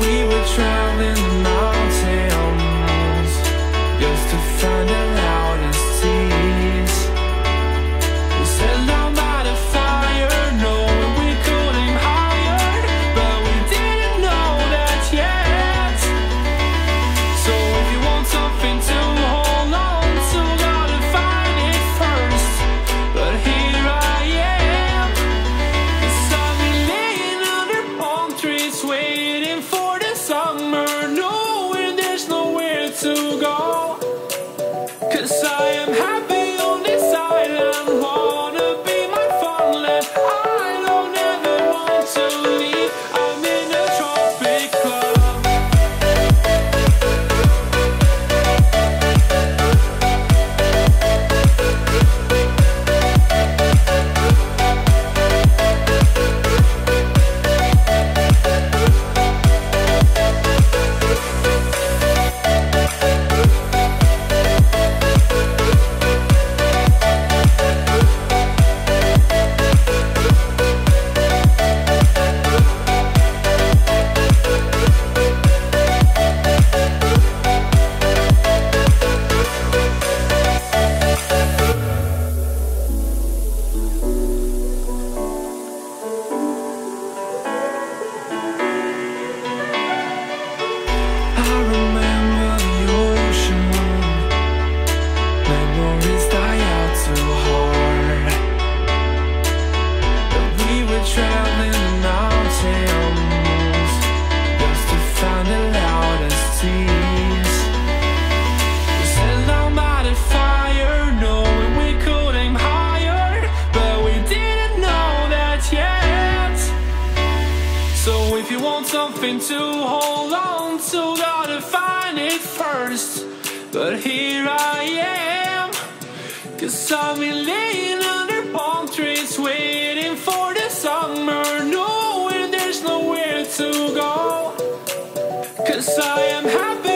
we were traveling miles. to hold on to, gotta find it first. But here I am, cause I'm been laying under palm trees, waiting for the summer, knowing there's nowhere to go. Cause I am happy.